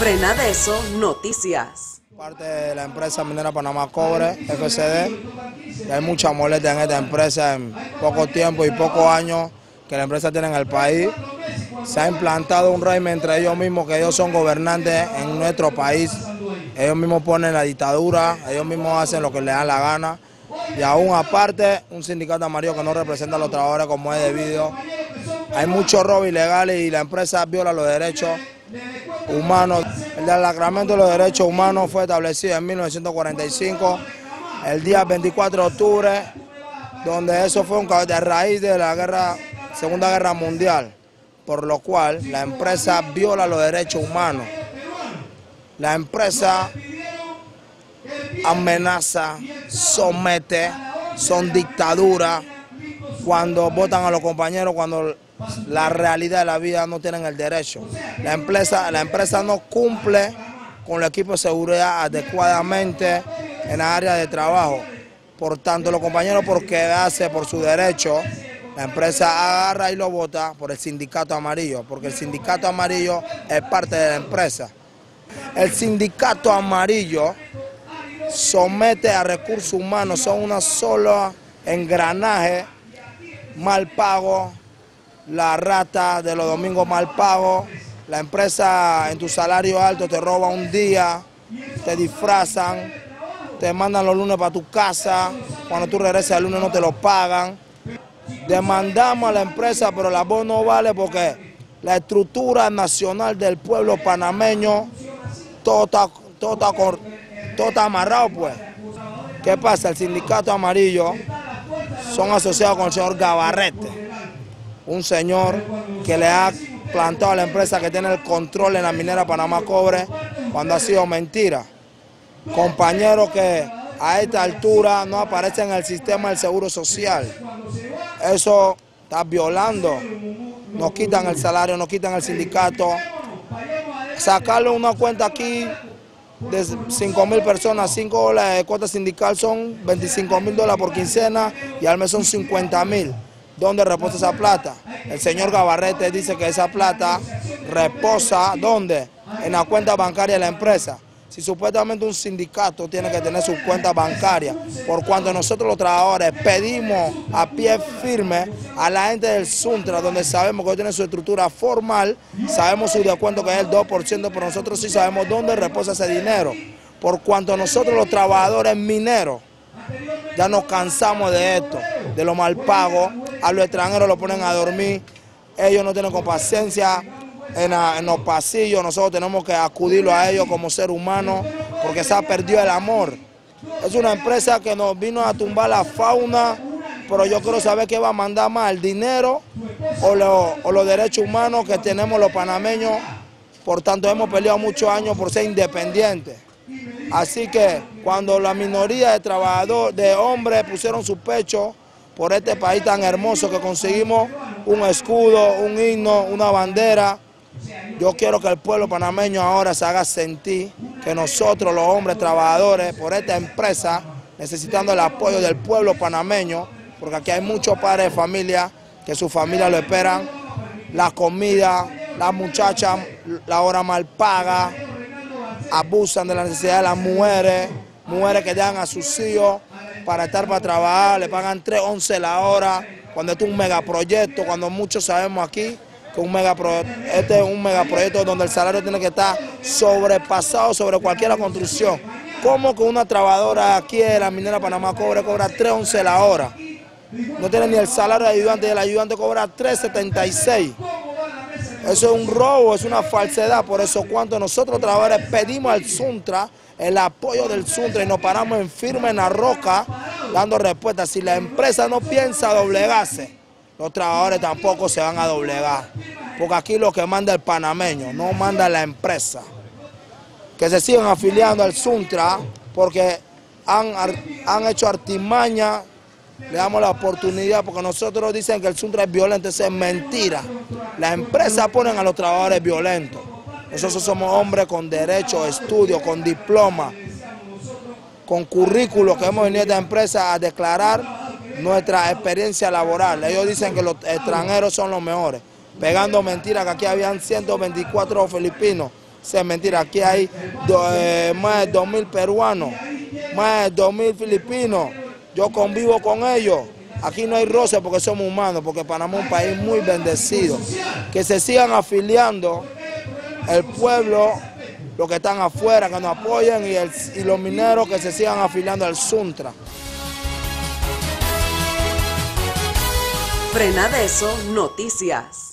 Frena de eso, noticias. Parte de la empresa minera Panamá Cobre, FCD, hay mucha molestia en esta empresa en poco tiempo y pocos años que la empresa tiene en el país. Se ha implantado un régimen entre ellos mismos que ellos son gobernantes en nuestro país. Ellos mismos ponen la dictadura, ellos mismos hacen lo que les da la gana. Y aún aparte, un sindicato amarillo que no representa a los trabajadores como es debido. Hay mucho robo ilegal y la empresa viola los derechos humanos. El declaramiento de los derechos humanos fue establecido en 1945, el día 24 de octubre, donde eso fue un de raíz de la guerra, Segunda Guerra Mundial, por lo cual la empresa viola los derechos humanos. La empresa amenaza, somete, son dictaduras cuando votan a los compañeros, cuando la realidad de la vida no tienen el derecho. La empresa, la empresa no cumple con el equipo de seguridad adecuadamente en la área de trabajo. Por tanto, los compañeros por quedarse por su derecho, la empresa agarra y lo vota por el sindicato amarillo, porque el sindicato amarillo es parte de la empresa. El sindicato amarillo somete a recursos humanos, son una sola engranaje mal pago, la rata de los domingos mal pago, la empresa en tu salario alto te roba un día, te disfrazan, te mandan los lunes para tu casa, cuando tú regresas el lunes no te lo pagan. Demandamos a la empresa, pero la voz no vale porque la estructura nacional del pueblo panameño, todo está, todo todo amarrado pues. ¿Qué pasa? El sindicato amarillo son asociados con el señor Gabarrete, un señor que le ha plantado a la empresa que tiene el control en la minera Panamá Cobre cuando ha sido mentira. Compañeros que a esta altura no aparecen en el sistema del seguro social. Eso está violando. Nos quitan el salario, nos quitan el sindicato. Sacarle una cuenta aquí de 5 mil personas, 5 dólares de cuota sindical son 25 mil dólares por quincena y al mes son 50 mil. ¿Dónde reposa esa plata? El señor Gabarrete dice que esa plata reposa, ¿dónde? En la cuenta bancaria de la empresa. Si supuestamente un sindicato tiene que tener su cuenta bancaria, por cuanto nosotros los trabajadores pedimos a pie firme a la gente del Suntra, donde sabemos que tiene su estructura formal, sabemos su descuento que es el 2%, pero nosotros sí sabemos dónde reposa ese dinero. Por cuanto nosotros los trabajadores mineros ya nos cansamos de esto, de lo mal pago, a los extranjeros lo ponen a dormir, ellos no tienen paciencia, en, los pasillos, nosotros tenemos que acudirlo a ellos como ser humano porque se ha perdido el amor. Es una empresa que nos vino a tumbar la fauna, pero yo quiero saber qué va a mandar más, el dinero o, o los derechos humanos que tenemos los panameños. Por tanto, hemos peleado muchos años por ser independientes. Así que cuando la minoría de trabajadores, de hombres pusieron su pecho por este país tan hermoso que conseguimos un escudo, un himno, una bandera, yo quiero que el pueblo panameño ahora se haga sentir que nosotros los hombres trabajadores por esta empresa, necesitando el apoyo del pueblo panameño, porque aquí hay muchos padres de familia que su familia lo esperan, la comida, las muchachas, la hora mal paga, abusan de la necesidad de las mujeres, mujeres que dejan a sus hijos para estar para trabajar, le pagan 3, 11 la hora, cuando esto es un megaproyecto, cuando muchos sabemos aquí que un este es un megaproyecto donde el salario tiene que estar sobrepasado sobre cualquier construcción. ¿Cómo que una trabajadora aquí en la minera Panamá Cobre cobra 3.11 la hora? No tiene ni el salario de ayudante y el ayudante cobra 3.76. Eso es un robo, es una falsedad. Por eso cuando nosotros trabajadores pedimos al Suntra el apoyo del Suntra y nos paramos en firme en la roca dando respuesta. Si la empresa no piensa doblegarse, los trabajadores tampoco se van a doblegar. Porque aquí lo que manda el panameño, no manda la empresa. Que se sigan afiliando al Suntra porque han, han hecho artimaña, le damos la oportunidad porque nosotros dicen que el Suntra es violento, eso es mentira. Las empresas ponen a los trabajadores violentos. Nosotros somos hombres con derecho, estudio, con diploma, con currículo que hemos venido esta empresa a declarar nuestra experiencia laboral. Ellos dicen que los extranjeros son los mejores, pegando mentiras que aquí habían 124 filipinos es mentira. Aquí hay eh, más de 2.000 peruanos, más de 2.000 filipinos. Yo convivo con ellos. Aquí no hay roce porque somos humanos, porque Panamá es un país muy bendecido. Que se sigan afiliando el pueblo, los que están afuera, que nos apoyen y, y los mineros que se sigan afiliando al Suntra. Frena de eso, noticias.